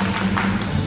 うん。